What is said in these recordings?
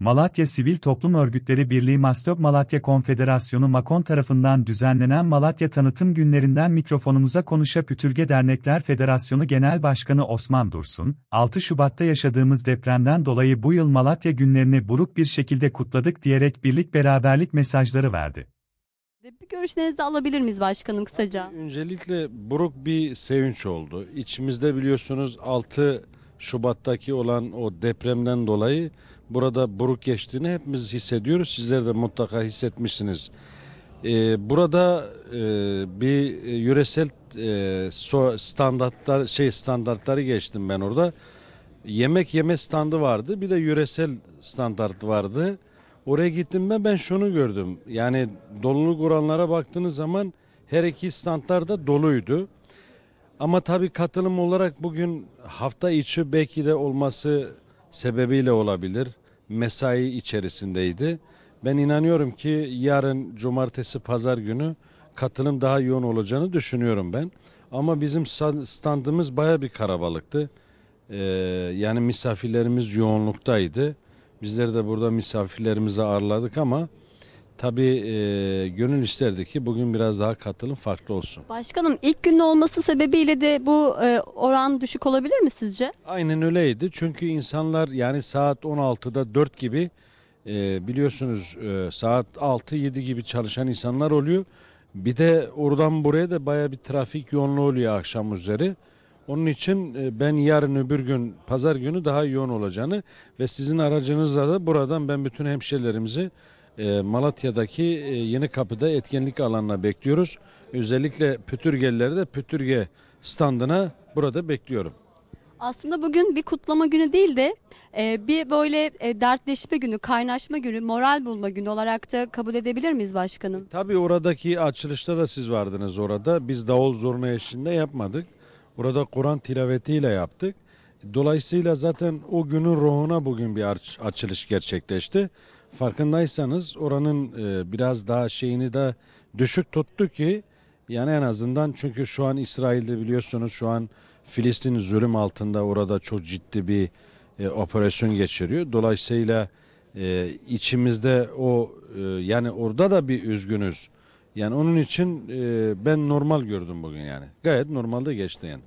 Malatya Sivil Toplum Örgütleri Birliği Mastop Malatya Konfederasyonu Makon tarafından düzenlenen Malatya Tanıtım Günlerinden mikrofonumuza konuşa Pütürge Dernekler Federasyonu Genel Başkanı Osman Dursun, 6 Şubat'ta yaşadığımız depremden dolayı bu yıl Malatya günlerini buruk bir şekilde kutladık diyerek birlik beraberlik mesajları verdi. Bir görüşlerinizi alabilir miyiz başkanım kısaca? Öncelikle buruk bir sevinç oldu. İçimizde biliyorsunuz 6 Şubat'taki olan o depremden dolayı burada buruk geçtiğini hepimiz hissediyoruz. Sizler de mutlaka hissetmişsiniz. Ee, burada e, bir yöresel e, so standartlar şey standartları geçtim ben orada. Yemek yeme standı vardı. Bir de yöresel standart vardı. Oraya gittim ben ben şunu gördüm. Yani doluluk oranlara baktığınız zaman her iki standlar da doluydu. Ama tabii katılım olarak bugün hafta içi belki de olması sebebiyle olabilir. Mesai içerisindeydi. Ben inanıyorum ki yarın cumartesi pazar günü katılım daha yoğun olacağını düşünüyorum ben. Ama bizim standımız baya bir karabalıktı. Ee, yani misafirlerimiz yoğunluktaydı. Bizler de burada misafirlerimizi ağırladık ama tabii e, gönül isterdi ki bugün biraz daha katılım farklı olsun. Başkanım ilk günde olması sebebiyle de bu e, oran düşük olabilir mi sizce? Aynen öyleydi. Çünkü insanlar yani saat 16'da 4 gibi e, biliyorsunuz e, saat 6-7 gibi çalışan insanlar oluyor. Bir de oradan buraya da baya bir trafik yoğunluğu oluyor akşam üzeri. Onun için e, ben yarın öbür gün pazar günü daha yoğun olacağını ve sizin aracınızla da buradan ben bütün hemşerilerimizi Malatya'daki e, Yeni Kapı'da etkinlik alanına bekliyoruz. Özellikle Pütürgelileri de Pütürge standına burada bekliyorum. Aslında bugün bir kutlama günü değil de e, bir böyle e, dertleşme günü, kaynaşma günü, moral bulma günü olarak da kabul edebilir miyiz başkanım? Tabii oradaki açılışta da siz vardınız orada. Biz davul zurna eşliğinde yapmadık. Orada Kur'an tilavetiyle yaptık. Dolayısıyla zaten o günün ruhuna bugün bir açılış gerçekleşti. Farkındaysanız oranın e, biraz daha şeyini de düşük tuttu ki yani en azından çünkü şu an İsrail'de biliyorsunuz şu an Filistin zulüm altında orada çok ciddi bir e, operasyon geçiriyor. Dolayısıyla e, içimizde o e, yani orada da bir üzgünüz. Yani onun için e, ben normal gördüm bugün yani. Gayet normalde geçti yani.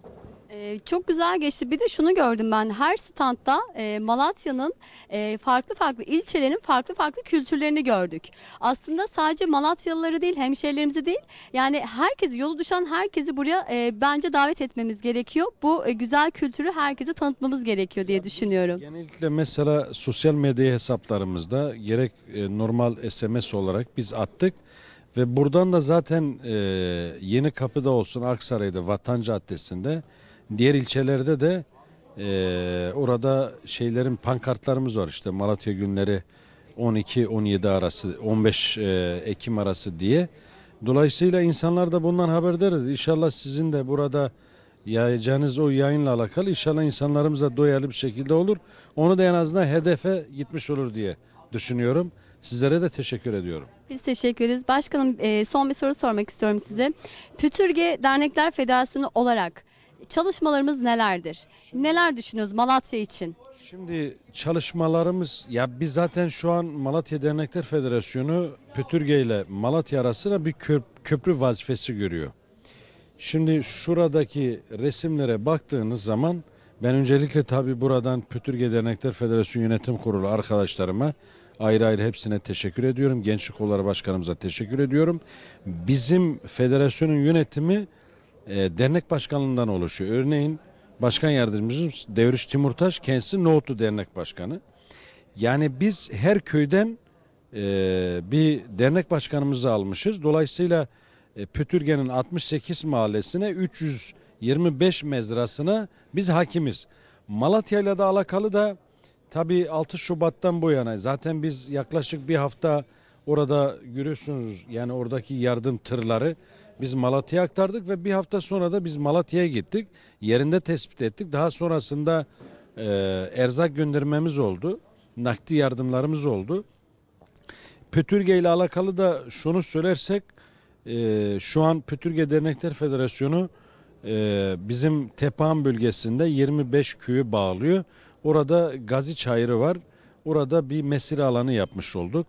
Ee, çok güzel geçti. Bir de şunu gördüm ben. Her standta e, Malatya'nın e, farklı farklı ilçelerin farklı farklı kültürlerini gördük. Aslında sadece Malatyalıları değil, hemşehrilerimizi değil. Yani herkesi, yolu düşen herkesi buraya e, bence davet etmemiz gerekiyor. Bu e, güzel kültürü herkese tanıtmamız gerekiyor diye düşünüyorum. Genellikle mesela sosyal medya hesaplarımızda gerek e, normal SMS olarak biz attık. Ve buradan da zaten e, Yeni Kapı'da olsun Aksaray'da Vatan Caddesi'nde diğer ilçelerde de e, orada şeylerin pankartlarımız var işte Malatya günleri 12-17 arası 15 e, Ekim arası diye. Dolayısıyla insanlar da bundan haberdar. İnşallah sizin de burada yayacağınız o yayınla alakalı inşallah insanlarımız da doyalı bir şekilde olur. Onu da en azından hedefe gitmiş olur diye düşünüyorum. Sizlere de teşekkür ediyorum. Biz teşekkür ederiz. Başkanım e, son bir soru sormak istiyorum size. Pütürge Dernekler Federasyonu olarak çalışmalarımız nelerdir? Neler düşünüyoruz Malatya için? Şimdi çalışmalarımız ya biz zaten şu an Malatya Dernekler Federasyonu Pütürge ile Malatya arasında bir köp köprü vazifesi görüyor. Şimdi şuradaki resimlere baktığınız zaman ben öncelikle tabii buradan Pütürge Dernekler Federasyonu Yönetim Kurulu arkadaşlarıma ayrı ayrı hepsine teşekkür ediyorum. Gençlik Kolları Başkanımıza teşekkür ediyorum. Bizim federasyonun yönetimi e, dernek başkanlığından oluşuyor. Örneğin başkan yardımcımız Devriş Timurtaş kendisi Nohutlu Dernek Başkanı. Yani biz her köyden e, bir dernek başkanımızı almışız. Dolayısıyla e, Pütürge'nin 68 mahallesine 325 mezrasına biz hakimiz. Malatya ile de alakalı da tabii 6 Şubat'tan bu yana zaten biz yaklaşık bir hafta orada görüyorsunuz yani oradaki yardım tırları biz Malatya'ya aktardık ve bir hafta sonra da biz Malatya'ya gittik. Yerinde tespit ettik. Daha sonrasında e, erzak göndermemiz oldu. Nakdi yardımlarımız oldu. Pötürge ile alakalı da şunu söylersek e, şu an Pötürge Dernekler Federasyonu e, bizim Tepağan bölgesinde 25 köyü bağlıyor. Orada Gazi Çayırı var. orada bir mesire alanı yapmış olduk.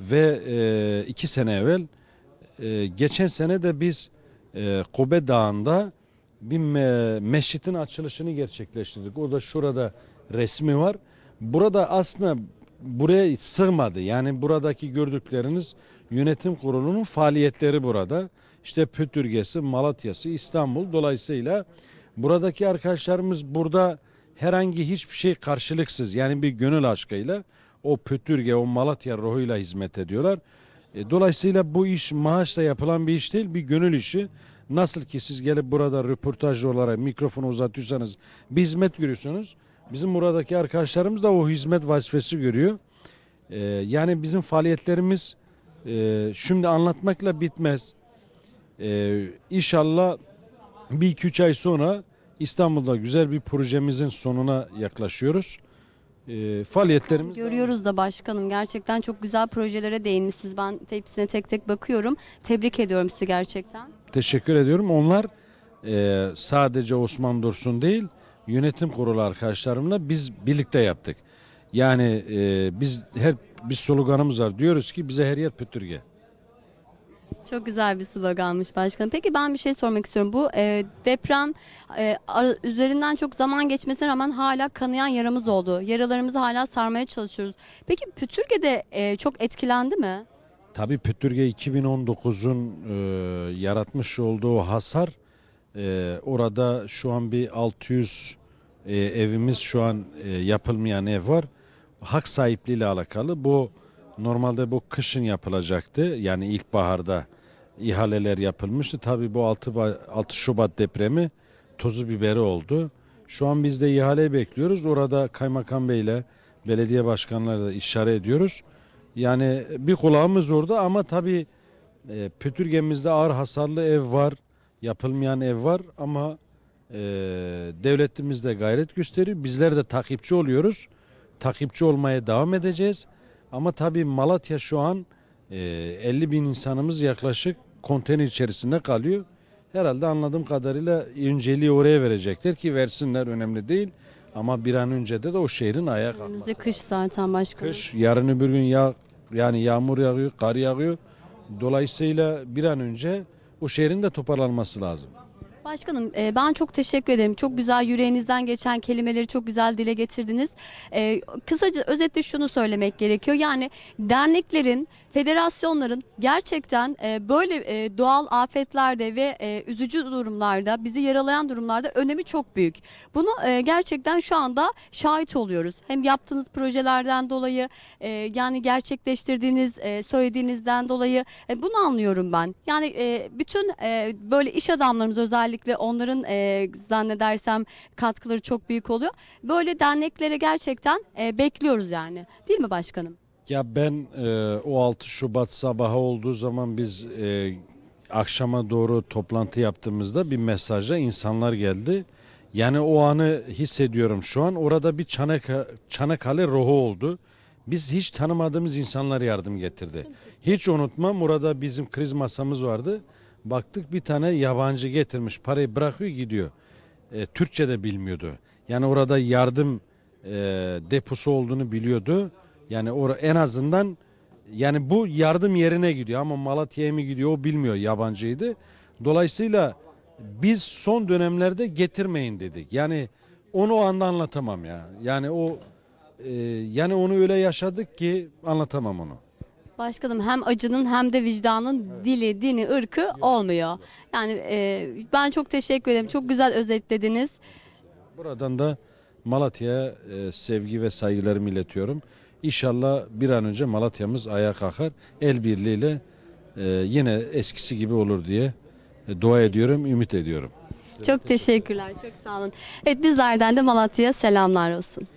Ve e, iki sene evvel, e, geçen sene de biz e, Kobe Dağı'nda bir me- mescitin açılışını gerçekleştirdik. O da şurada resmi var. Burada aslında buraya sığmadı. Yani buradaki gördükleriniz yönetim kurulunun faaliyetleri burada. İşte Pütürge'si, Malatya'sı, İstanbul. Dolayısıyla buradaki arkadaşlarımız burada herhangi hiçbir şey karşılıksız yani bir gönül aşkıyla o Pütürge, o Malatya ruhuyla hizmet ediyorlar. E, dolayısıyla bu iş maaşla yapılan bir iş değil, bir gönül işi. Nasıl ki siz gelip burada röportaj olarak mikrofonu uzatıyorsanız bir hizmet görüyorsunuz. Bizim buradaki arkadaşlarımız da o hizmet vazifesi görüyor. E, yani bizim faaliyetlerimiz e, şimdi anlatmakla bitmez. E, inşallah bir iki üç ay sonra İstanbul'da güzel bir projemizin sonuna yaklaşıyoruz. E, faaliyetlerimiz Görüyoruz da başkanım gerçekten çok güzel projelere değinmişsiniz. Ben hepsine tek tek bakıyorum. Tebrik ediyorum sizi gerçekten. teşekkür ediyorum. Onlar e, sadece Osman Dursun değil, yönetim kurulu arkadaşlarımla biz birlikte yaptık. Yani e, biz hep bir sloganımız var. Diyoruz ki bize her yer pütürge. Çok güzel bir sloganmış başkanım. Peki ben bir şey sormak istiyorum. Bu e, deprem e, üzerinden çok zaman geçmesine rağmen hala kanayan yaramız oldu. Yaralarımızı hala sarmaya çalışıyoruz. Peki Pütürge'de e, çok etkilendi mi? Tabii Pütürge 2019'un e, yaratmış olduğu hasar e, orada şu an bir 600 e, evimiz şu an e, yapılmayan ev var. Hak sahipliğiyle alakalı. Bu normalde bu kışın yapılacaktı. Yani ilkbaharda ihaleler yapılmıştı. Tabii bu 6, ba- 6 Şubat depremi tozu biberi oldu. Şu an biz de ihale bekliyoruz. Orada Kaymakam Bey'le belediye başkanlarıyla da işaret ediyoruz. Yani bir kulağımız orada ama tabii e, Pütürgemizde ağır hasarlı ev var, yapılmayan ev var ama e, devletimiz de gayret gösteriyor. Bizler de takipçi oluyoruz. Takipçi olmaya devam edeceğiz. Ama tabii Malatya şu an e, 50 bin insanımız yaklaşık konteyner içerisinde kalıyor. Herhalde anladığım kadarıyla önceliği oraya verecekler ki versinler önemli değil. Ama bir an önce de, de o şehrin ayağa kalkması. Önümüzde kış zaten başkanım. Kış yarın öbür gün ya yani yağmur yağıyor, kar yağıyor. Dolayısıyla bir an önce o şehrin de toparlanması lazım. Başkanım e, ben çok teşekkür ederim. Çok güzel yüreğinizden geçen kelimeleri çok güzel dile getirdiniz. E, kısaca özetle şunu söylemek gerekiyor. Yani derneklerin, federasyonların gerçekten e, böyle doğal afetlerde ve üzücü durumlarda, bizi yaralayan durumlarda önemi çok büyük. Bunu gerçekten şu anda şahit oluyoruz. Hem yaptığınız projelerden dolayı, yani gerçekleştirdiğiniz, söylediğinizden dolayı bunu anlıyorum ben. Yani bütün böyle iş adamlarımız özellikle onların e, zannedersem katkıları çok büyük oluyor. Böyle derneklere gerçekten e, bekliyoruz yani. Değil mi başkanım? Ya ben e, o 6 Şubat sabahı olduğu zaman biz e, akşama doğru toplantı yaptığımızda bir mesajla insanlar geldi. Yani o anı hissediyorum şu an. Orada bir Çanakkale, Çanakkale ruhu oldu. Biz hiç tanımadığımız insanlar yardım getirdi. Hiç unutmam orada bizim kriz masamız vardı. Baktık bir tane yabancı getirmiş parayı bırakıyor gidiyor. E, Türkçe de bilmiyordu. Yani orada yardım e, deposu olduğunu biliyordu. Yani or en azından yani bu yardım yerine gidiyor ama Malatya'ya mı gidiyor o bilmiyor yabancıydı. Dolayısıyla biz son dönemlerde getirmeyin dedik. Yani onu o anda anlatamam ya. Yani o e, yani onu öyle yaşadık ki anlatamam onu. Başkanım hem acının hem de vicdanın dili, dini, ırkı olmuyor. Yani e, ben çok teşekkür ederim. Çok güzel özetlediniz. Buradan da Malatya'ya e, sevgi ve saygılarımı iletiyorum. İnşallah bir an önce Malatya'mız ayağa kalkar. El birliğiyle e, yine eskisi gibi olur diye e, dua ediyorum, ümit ediyorum. Çok teşekkürler. Çok sağ olun. Evet bizlerden de Malatya'ya selamlar olsun.